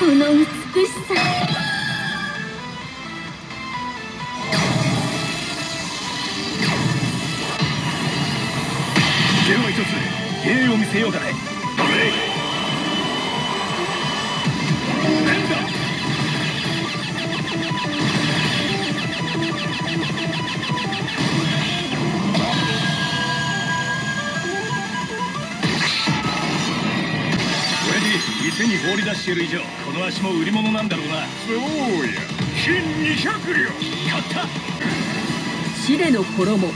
美しさ。では一つ芸を見せようかね。どれなんだこれで店に放り出している以上。この足も売り物なんだろうな。そうや。金200両。買った。シレの衣。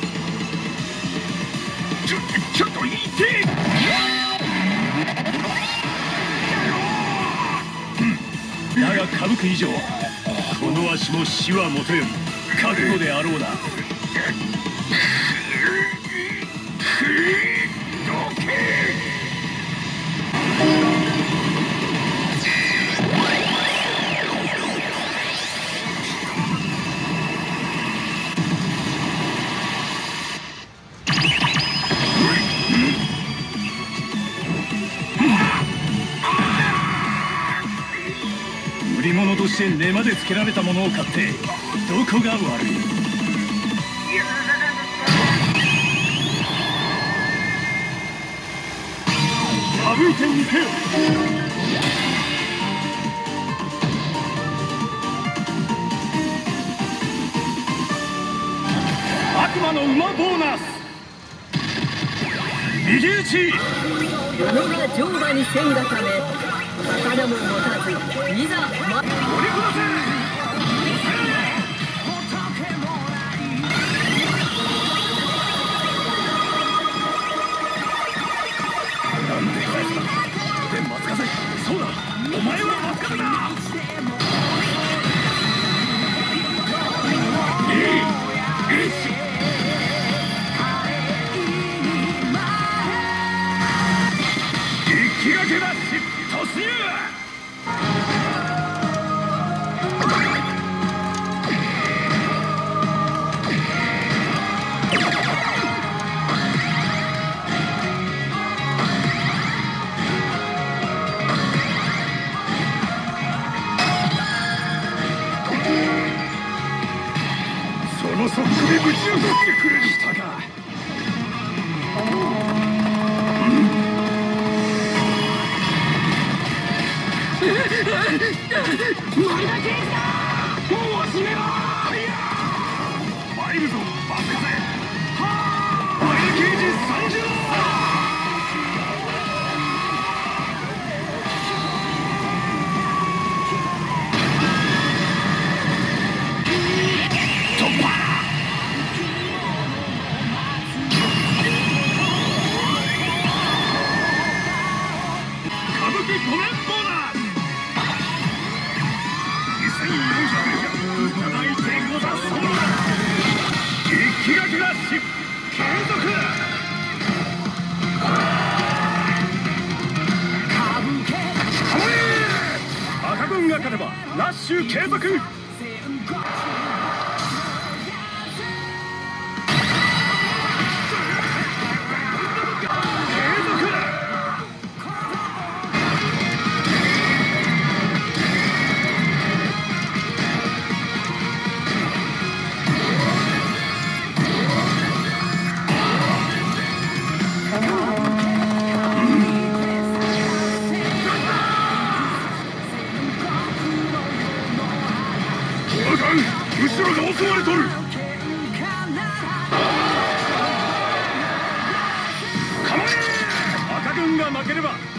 ちょちょっといてだが歌舞伎以上この足も死はもとより覚悟であろうな。どけ売り物として値までつけられたものを買ってどこが悪い？省いてみせよ悪魔の馬ボーナス。右打ち。世が乗馬にせんがため刀も持たずいざ、ま、折り下せ！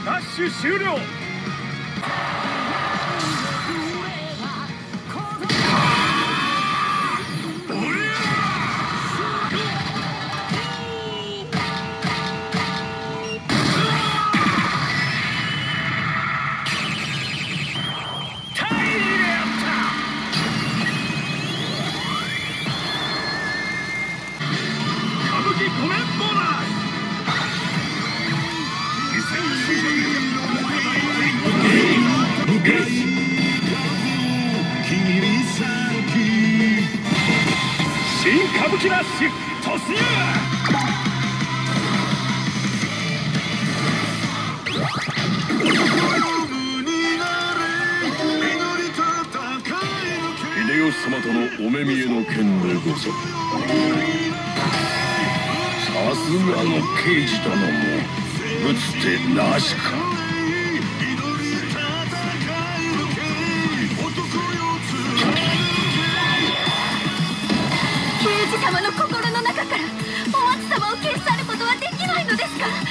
ダッシュ終了。新歌舞伎ラッシュ突入様とのお目見えの件でござるさすがの刑事殿も打つ手なしかどうですか？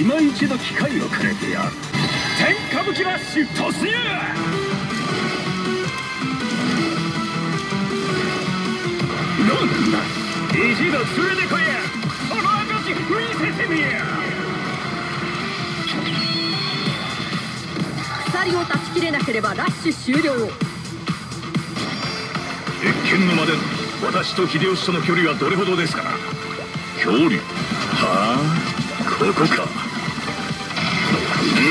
今一度機会をくれてやる天歌舞伎ラッシュ突入なんだ一度連れてこいやその証見せてみや鎖を断ち切れなければラッシュ終了越見のまで私と秀吉との距離はどれほどですかな距離はあここかこ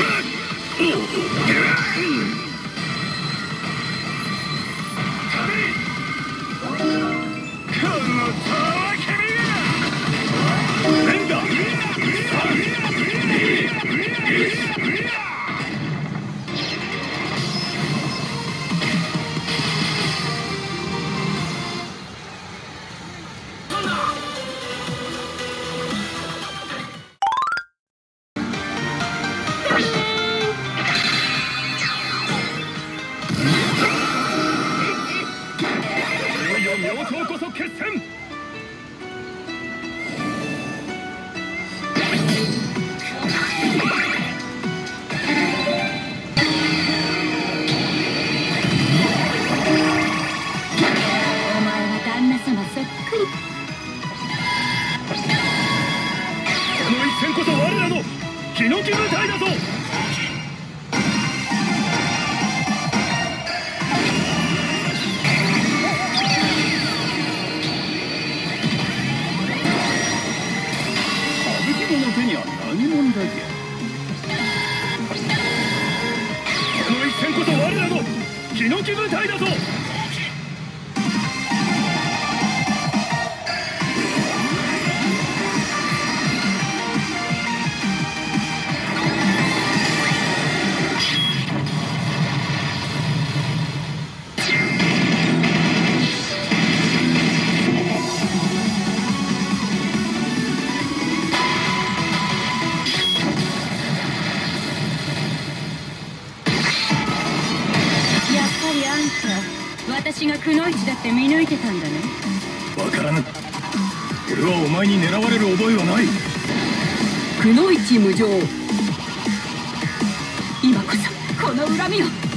ヒノキ部隊だぞ。らぬ。俺はお前に狙われる覚えはない。くの一無情今こそこの恨みを。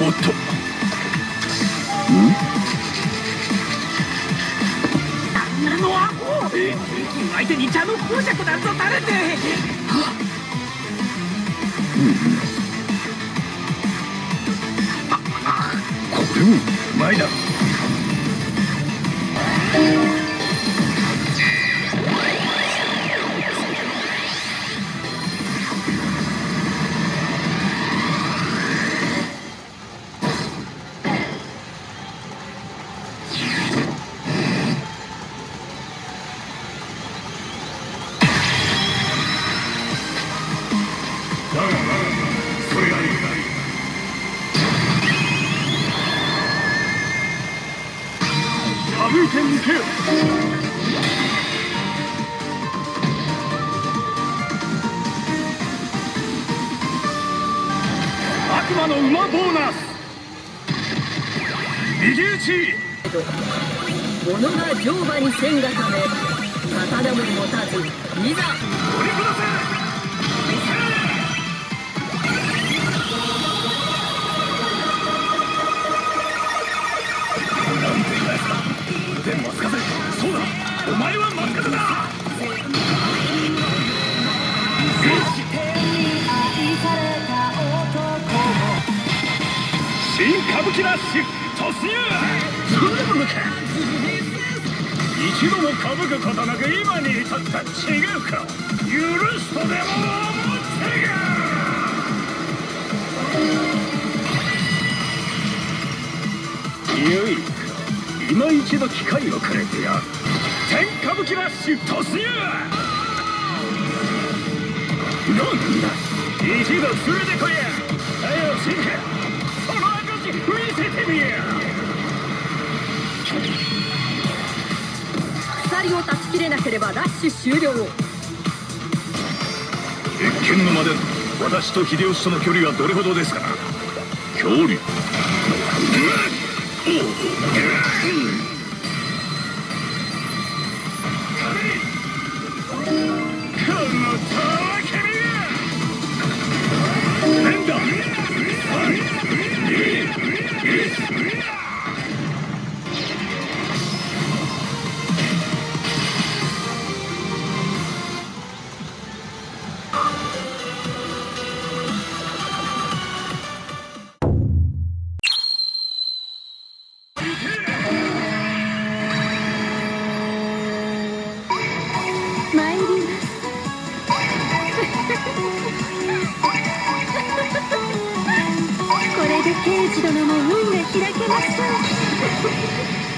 おっとなのは？相手に茶のぞ垂れて。これもうまいな馬にせ今一度機会をくれてやる天歌舞伎ラッシュ突入なんだ？一度連れてこいや。はよ進化その証見せてみや。鎖を断ち切れなければラッシュ終了。一見のまで私と秀吉との距離はどれほどですかな？距離？この Thank you. 刑事殿も運が開けました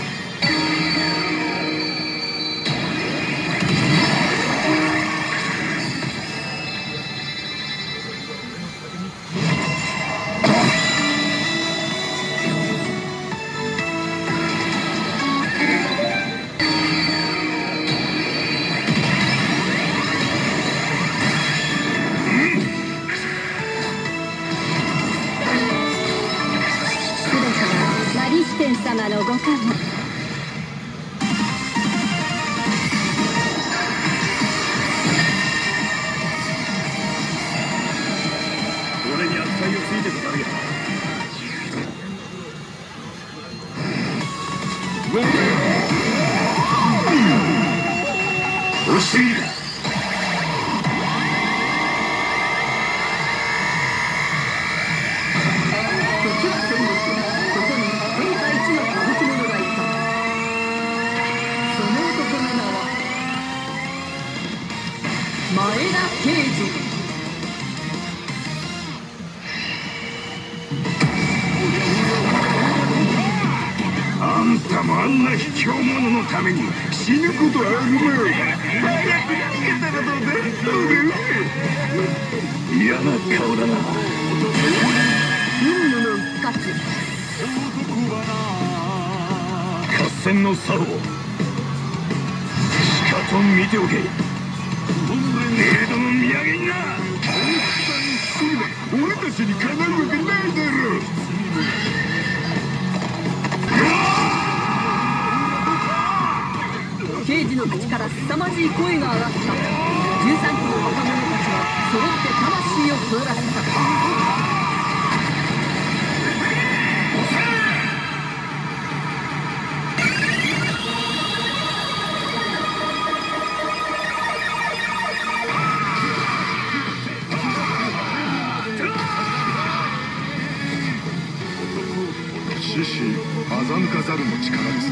らもあんな卑怯者のために死ぬことあるまい早く逃げたらどうだ嫌な顔だな運武の一括合戦の作法しかと見ておけ程度の土産にな俺たちにかなうわけないだろ刑事の口から凄まじい声が上がった。13機の若者たちはそろって魂を凍らせた。かざるの力です。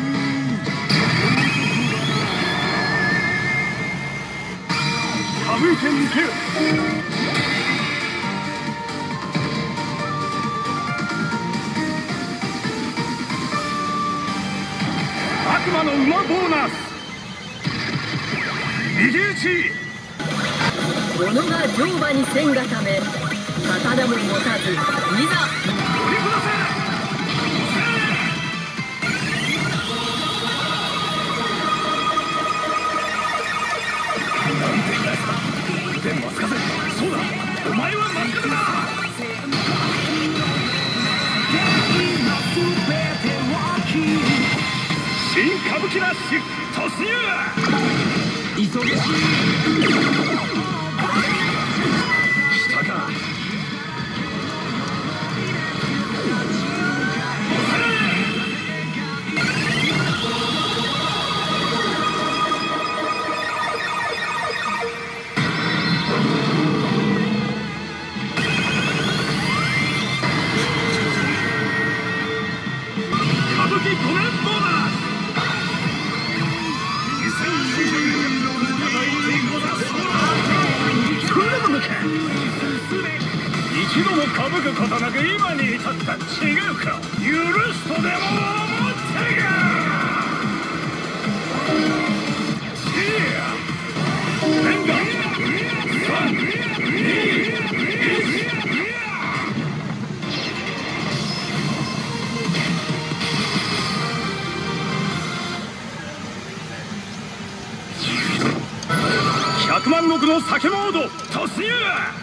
省いてみせよ悪魔の馬ボーナス。逃げ打ち己が乗馬にせんがため刀も持たずいざ新歌舞伎ラッシュ突入急げ来たかぶくことなく今に至った違うか許すとでも思ってかせやレンガ三二一百万石の酒モード突入